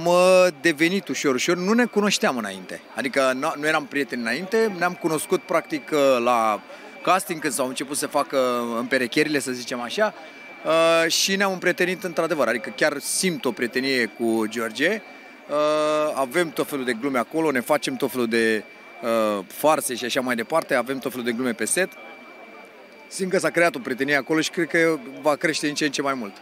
Am devenit ușor, ușor, nu ne cunoșteam înainte. Adică nu, eram prieteni înainte, ne-am cunoscut practic uh, la casting când s-au început să facă împerecherile, să zicem așa, uh, și ne-am împrietenit într-adevăr. Adică chiar simt o prietenie cu George, uh, avem tot felul de glume acolo, ne facem tot felul de farse și așa mai departe, avem tot felul de glume pe set. Simt că s-a creat o prietenie acolo și cred că va crește din ce în ce mai mult.